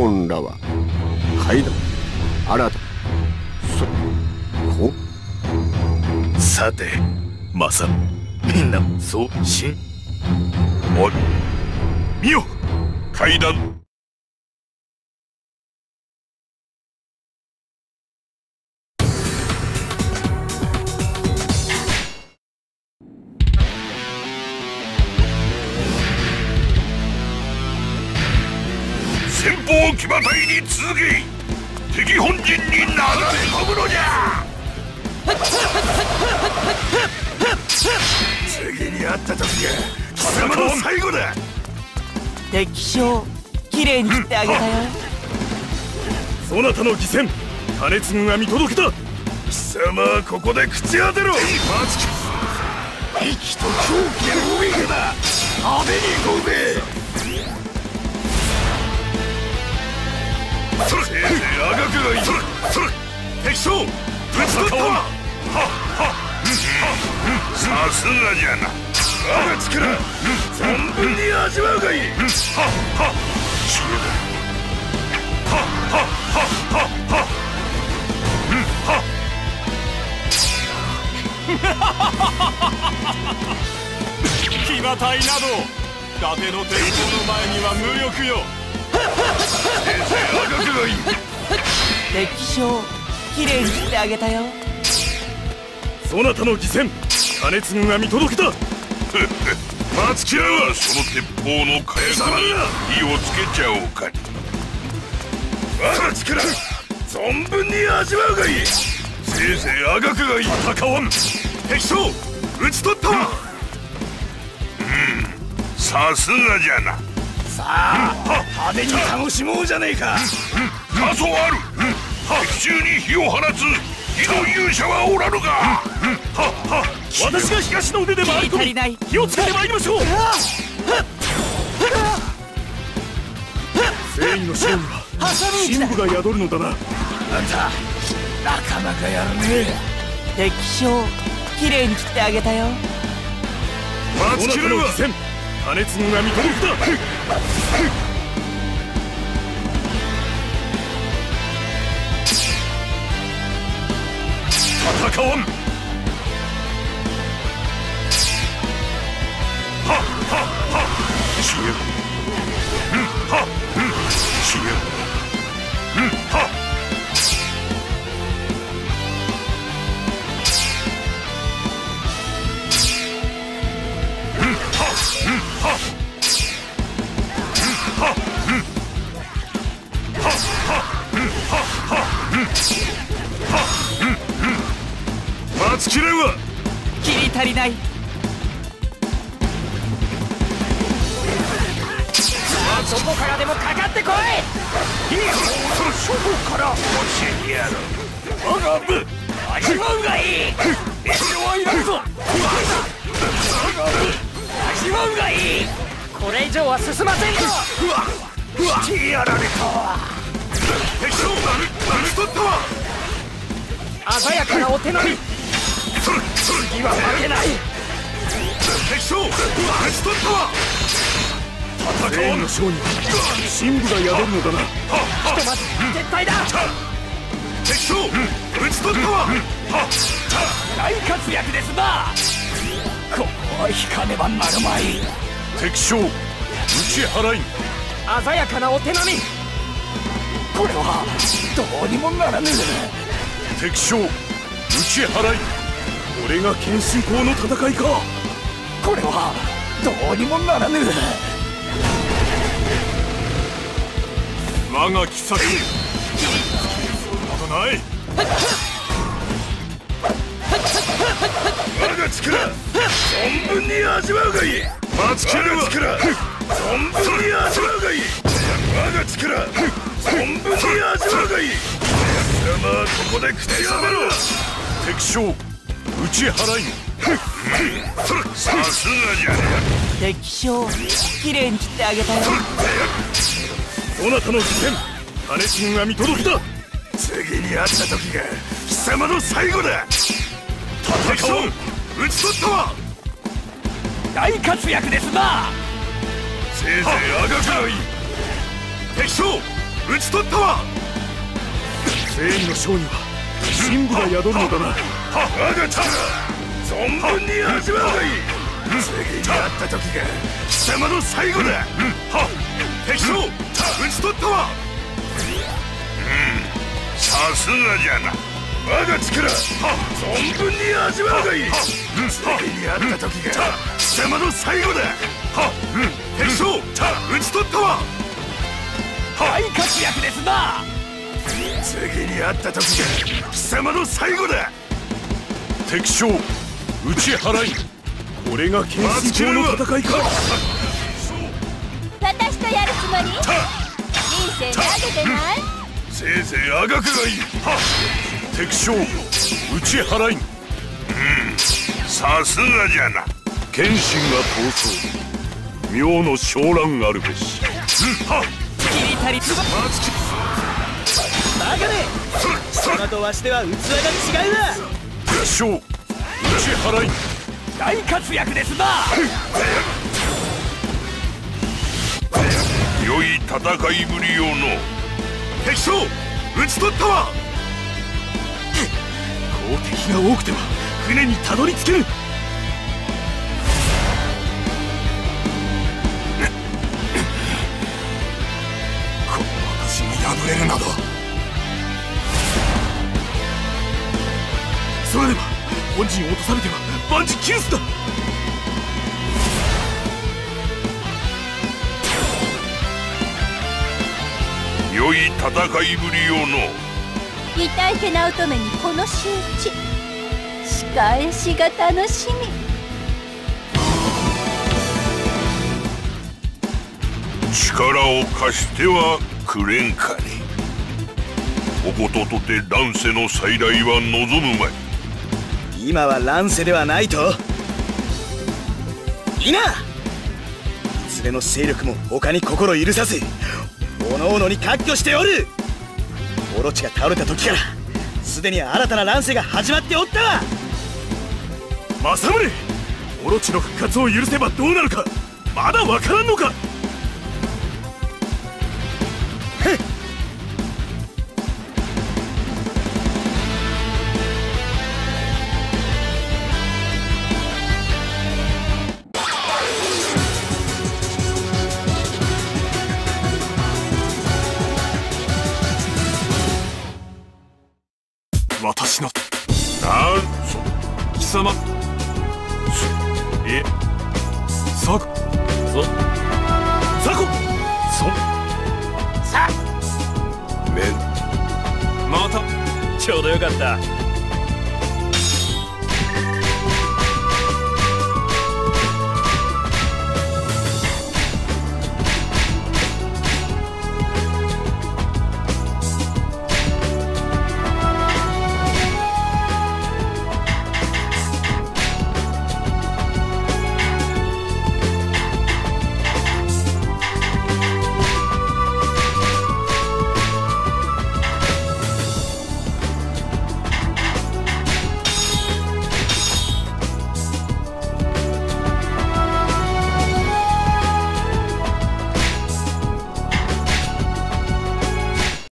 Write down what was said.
コンらは階段新たそこ？さてマサみんなそうしん？おい見よ階段。先方騎馬隊に続け敵本陣になだれ込むのじゃ。次に会った時が貴様の最後だ。敵将きれいに切ってあげたよ。そなたの犠牲加熱軍は見届けた。貴様はここで口当てろ。息と狂気の上だ食べに行こうぜがいいそれそれ敵将討ち取ったわさすがじゃな。我が力存分に味わうがいいはっはっ知恵だはっはっはっはっはっ騎馬隊など伊達の鉄砲の前には無力よあがくがいい敵将きれいに切ってあげたよ。そなたの犠牲加熱軍は見届けた。松木らはその鉄砲の火薬に火をつけちゃおうか。我が力存分に味わうがいい。せいぜいあがくがいい高わん。敵将討ち取ったわ。うんさすがじゃな。さあ派手に楽しもうじゃねえか。仮装ある敵中に火を放つ火の勇者はおらぬかはっは私が東の腕で回り込足りない。み火をつけてまいりましょう。正義の勝利は神武が宿るのだな。あんたなかなかやるね。敵将きれいに切ってあげたよ。松木らは加熱軍が見届けた戦わん。はっはっは松木らは切り足りない。どこからでもかかってこい。いいその処方から教えてやる我が部味わうがいい。遠慮はいらんぞ味わうがいい。これ以上は進ませんぞしてやられたわ敵将打ち取ったわ。鮮やかなお手並み次は負けない。敵将打ち取ったわ戦わんの将に神武が宿るのだな。ひとまず撤退だ。敵将打ち取ったわ大活躍ですな。ここは引かねばなるまい。敵将打ち払い。鮮やかなお手並み。これはどうにもならぬ。敵将打ち払いこれが謙信公の戦いか。これはどうにもならぬ。我が妃。まだない。我が力存分に味わうがいい。松木は力存分に味わうがいい。我が力存分に味わうがいい。貴様はここで口やめろ。敵将打ち払い。さすがじゃね敵将きれいに切ってあげたよ。そなたの犠牲加熱軍は見届けた。次に会った時が貴様の最後だ。戦おう。討ち取ったわ。大活躍ですな。せいぜいあがくがい。い敵将討討ち取ったわ。正義の将には神武が宿るのだな。我が力存分に味わうがいい。次に会った時が貴様の最後だ。は敵将討ち取ったわ。うん。さすがじゃな。我が力。存分に味わうがいい。次に会った時が貴様の最後だ。は敵将討ち取ったわ。大活躍ですな次に会った時が貴様の最後だ。敵将打ち払い。これが剣士上の戦いか。私とやるつもり？人生投げてない？せいぜいあがくがいい。は。敵将打ち払い。さすがじゃな。剣心が闘争。妙の昇乱あるべし。は。切り足りつばバカねそなとわしでは器が違うわ打ち払い。大活躍ですな。良い戦いぶりよの。敵将討ち取ったわ。敵が多くては船にたどり着けぬこの私が敗れるなどそれでは本陣落とされては万事休すだ。良い戦いぶりよの。痛い手な乙女にこの仕打ち。仕返しが楽しみ。力を貸してはくれんかにおこととて乱世の再来は望むまい今は乱世ではないと。いいないずれの勢力も他に心許さず各々に割拠しておる。オロチが倒れた時からすでに新たな乱世が始まっておったわ。政宗オロチの復活を許せばどうなるかまだわからんのか。私の様。え。サコそ。サコそめん。また。ちょうどよかった